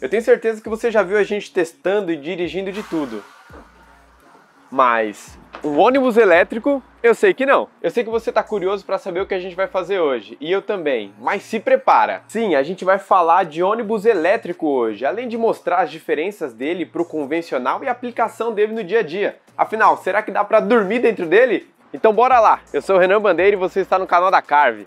Eu tenho certeza que você já viu a gente testando e dirigindo de tudo. Mas um ônibus elétrico, eu sei que não. Eu sei que você está curioso para saber o que a gente vai fazer hoje, e eu também. Mas se prepara. Sim, a gente vai falar de ônibus elétrico hoje, além de mostrar as diferenças dele para o convencional e a aplicação dele no dia a dia. Afinal, será que dá para dormir dentro dele? Então bora lá. Eu sou o Renan Bandeira e você está no canal da Carve.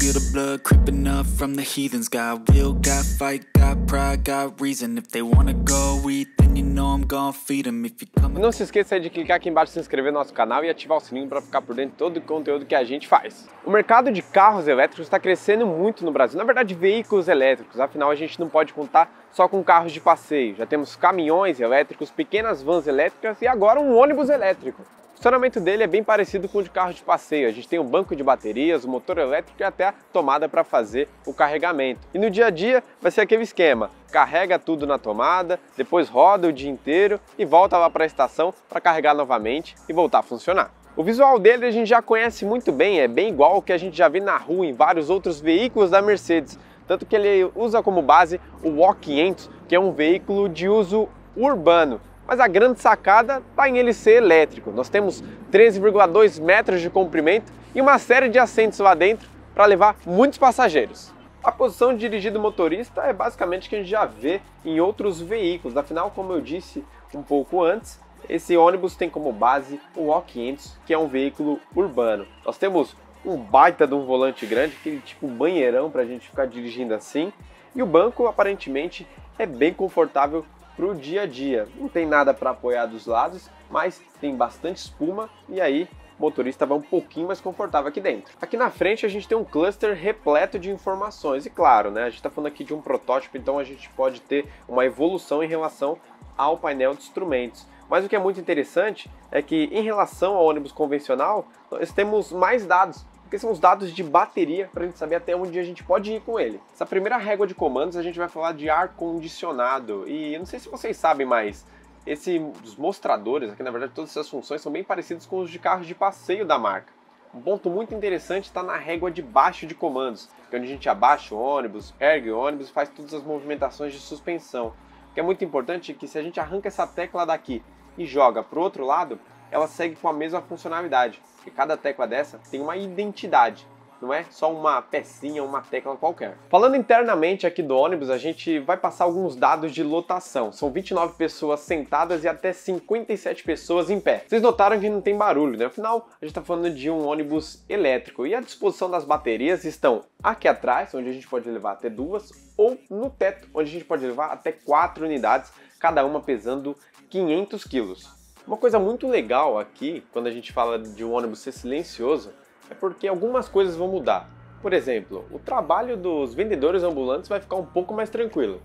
Feel the blood creeping up from the heathens. Got will, got fight, got pride, got reason. If they wanna go eat, then you know I'm gonna feed them. If you come. Não se esqueça de clicar aqui embaixo, se inscrever no nosso canal e ativar o sininho para ficar por dentro de todo o conteúdo que a gente faz. O mercado de carros elétricos está crescendo muito no Brasil. Na verdade, veículos elétricos. Afinal, a gente não pode contar só com carros de passeio. Já temos caminhões elétricos, pequenas vans elétricas e agora um ônibus elétrico. O funcionamento dele é bem parecido com o de carro de passeio. A gente tem um banco de baterias, o um motor elétrico e até a tomada para fazer o carregamento. E no dia a dia vai ser aquele esquema: carrega tudo na tomada, depois roda o dia inteiro e volta lá para a estação para carregar novamente e voltar a funcionar. O visual dele a gente já conhece muito bem, é bem igual ao que a gente já viu na rua em vários outros veículos da Mercedes, tanto que ele usa como base o WOC500, que é um veículo de uso urbano mas a grande sacada está em ele ser elétrico. Nós temos 13,2 metros de comprimento e uma série de assentos lá dentro para levar muitos passageiros. A posição de dirigir do motorista é basicamente o que a gente já vê em outros veículos, afinal, como eu disse um pouco antes, esse ônibus tem como base o O500, que é um veículo urbano. Nós temos um baita de um volante grande, aquele tipo banheirão para a gente ficar dirigindo assim, e o banco aparentemente é bem confortável para o dia a dia. Não tem nada para apoiar dos lados, mas tem bastante espuma e aí o motorista vai um pouquinho mais confortável aqui dentro. Aqui na frente a gente tem um cluster repleto de informações e claro, né, a gente está falando aqui de um protótipo, então a gente pode ter uma evolução em relação ao painel de instrumentos. Mas o que é muito interessante é que em relação ao ônibus convencional, nós temos mais dados porque são os dados de bateria para a gente saber até onde a gente pode ir com ele. Essa primeira régua de comandos a gente vai falar de ar condicionado e eu não sei se vocês sabem, mas esses mostradores, aqui na verdade todas essas funções são bem parecidos com os de carros de passeio da marca. Um ponto muito interessante está na régua de baixo de comandos, que é onde a gente abaixa o ônibus, ergue o ônibus e faz todas as movimentações de suspensão. O que é muito importante é que se a gente arranca essa tecla daqui e joga para o outro lado, ela segue com a mesma funcionalidade, porque cada tecla dessa tem uma identidade, não é só uma pecinha, uma tecla qualquer. Falando internamente aqui do ônibus, a gente vai passar alguns dados de lotação. São 29 pessoas sentadas e até 57 pessoas em pé. Vocês notaram que não tem barulho, né? Afinal, a gente está falando de um ônibus elétrico e a disposição das baterias estão aqui atrás, onde a gente pode levar até duas, ou no teto, onde a gente pode levar até quatro unidades, cada uma pesando 500 quilos. Uma coisa muito legal aqui, quando a gente fala de um ônibus ser silencioso, é porque algumas coisas vão mudar. Por exemplo, o trabalho dos vendedores ambulantes vai ficar um pouco mais tranquilo.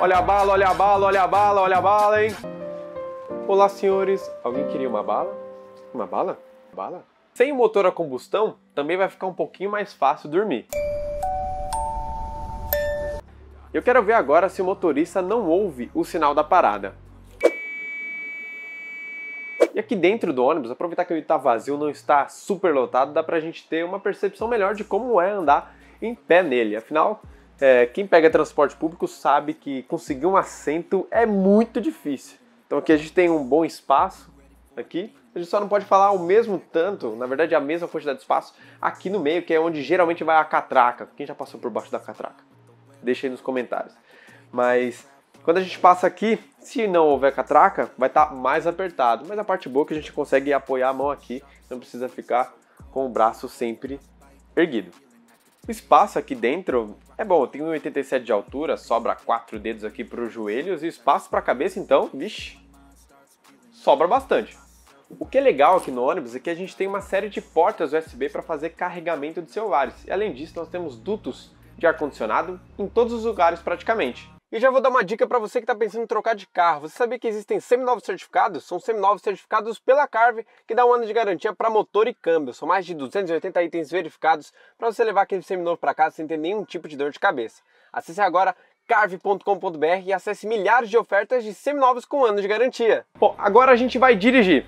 Olha a bala, olha a bala, olha a bala, olha a bala, hein? Olá, senhores. Alguém queria uma bala? Uma bala? Bala? Sem o motor a combustão, também vai ficar um pouquinho mais fácil dormir. Eu quero ver agora se o motorista não ouve o sinal da parada. E aqui dentro do ônibus, aproveitar que ele está vazio, não está super lotado, dá para a gente ter uma percepção melhor de como é andar em pé nele. Afinal, é, quem pega transporte público sabe que conseguir um assento é muito difícil. Então aqui a gente tem um bom espaço aqui. A gente só não pode falar o mesmo tanto, na verdade a mesma quantidade de espaço aqui no meio, que é onde geralmente vai a catraca. Quem já passou por baixo da catraca? Deixa aí nos comentários. Mas quando a gente passa aqui, se não houver catraca, vai estar tá mais apertado. Mas a parte boa é que a gente consegue apoiar a mão aqui, não precisa ficar com o braço sempre erguido. O espaço aqui dentro é bom, eu tenho 1,87 de altura, sobra quatro dedos aqui para os joelhos e espaço para a cabeça, então, vixe, sobra bastante. O que é legal aqui no ônibus é que a gente tem uma série de portas USB para fazer carregamento de celulares. E além disso, nós temos dutos de ar-condicionado em todos os lugares praticamente. E já vou dar uma dica para você que está pensando em trocar de carro. Você sabia que existem seminovos certificados? São seminovos certificados pela Carve, que dá um ano de garantia para motor e câmbio. São mais de 280 itens verificados para você levar aquele seminovo para casa sem ter nenhum tipo de dor de cabeça. Acesse agora carve.com.br e acesse milhares de ofertas de seminovos com um ano de garantia. Bom, agora a gente vai dirigir.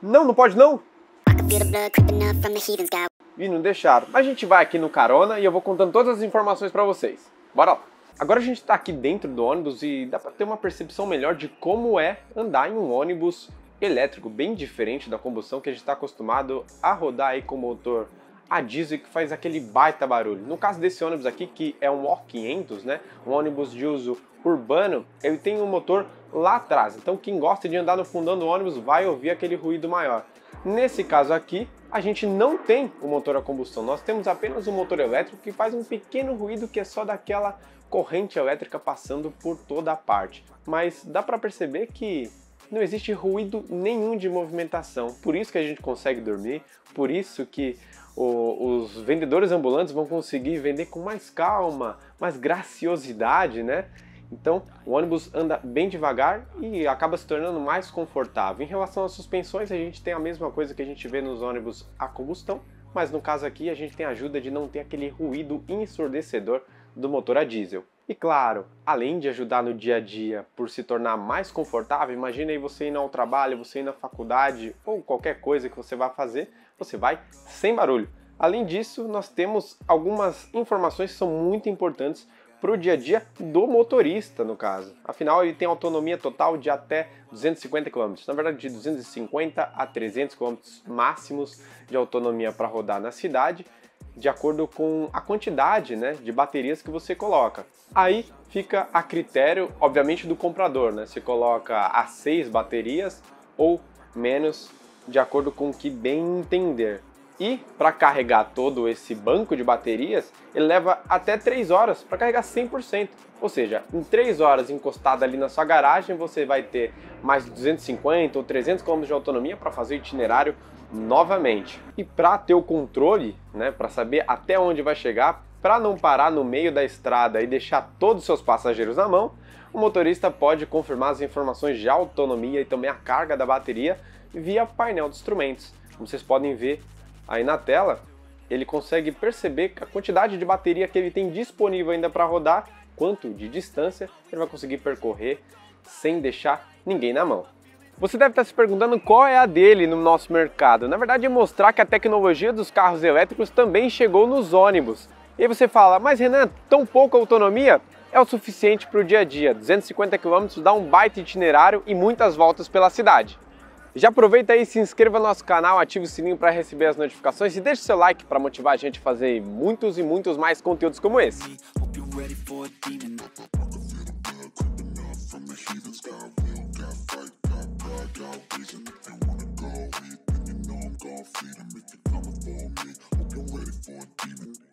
Não, não pode não? E não deixaram. Mas a gente vai aqui no carona e eu vou contando todas as informações para vocês. Bora lá. Agora a gente está aqui dentro do ônibus e dá para ter uma percepção melhor de como é andar em um ônibus elétrico, bem diferente da combustão que a gente está acostumado a rodar aí com motor a diesel que faz aquele baita barulho. No caso desse ônibus aqui, que é um O500, né, um ônibus de uso urbano, ele tem um motor lá atrás. Então quem gosta de andar no fundão do ônibus vai ouvir aquele ruído maior. Nesse caso aqui, a gente não tem o motor a combustão, nós temos apenas um motor elétrico que faz um pequeno ruído que é só daquela corrente elétrica passando por toda a parte. Mas dá para perceber que não existe ruído nenhum de movimentação. Por isso que a gente consegue dormir, por isso que o, os vendedores ambulantes vão conseguir vender com mais calma, mais graciosidade, né? Então, o ônibus anda bem devagar e acaba se tornando mais confortável. Em relação às suspensões, a gente tem a mesma coisa que a gente vê nos ônibus a combustão, mas no caso aqui a gente tem a ajuda de não ter aquele ruído ensurdecedor do motor a diesel. E claro, além de ajudar no dia a dia por se tornar mais confortável, imagine aí você indo ao trabalho, você indo à faculdade ou qualquer coisa que você vá fazer, você vai sem barulho. Além disso, nós temos algumas informações que são muito importantes para o dia a dia do motorista, no caso. Afinal, ele tem autonomia total de até 250 km, na verdade de 250 a 300 km máximos de autonomia para rodar na cidade de acordo com a quantidade né, de baterias que você coloca. Aí fica a critério, obviamente, do comprador, né? Se coloca as seis baterias ou menos, de acordo com o que bem entender. E para carregar todo esse banco de baterias, ele leva até 3 horas para carregar 100%. Ou seja, em 3 horas encostado ali na sua garagem, você vai ter mais de 250 ou 300 km de autonomia para fazer o itinerário novamente. E para ter o controle, né, para saber até onde vai chegar, para não parar no meio da estrada e deixar todos os seus passageiros na mão, o motorista pode confirmar as informações de autonomia e também a carga da bateria via painel de instrumentos. Como vocês podem ver aí na tela, ele consegue perceber a quantidade de bateria que ele tem disponível ainda para rodar, quanto de distância ele vai conseguir percorrer sem deixar ninguém na mão. Você deve estar se perguntando qual é a dele no nosso mercado. Na verdade, é mostrar que a tecnologia dos carros elétricos também chegou nos ônibus. E aí você fala, mas Renan, tão pouca autonomia? É o suficiente para o dia a dia. 250 km dá um baita itinerário e muitas voltas pela cidade. Já aproveita aí, se inscreva no nosso canal, ative o sininho para receber as notificações e deixe seu like para motivar a gente a fazer muitos e muitos mais conteúdos como esse. If you're coming for me, hope you're ready for a demon.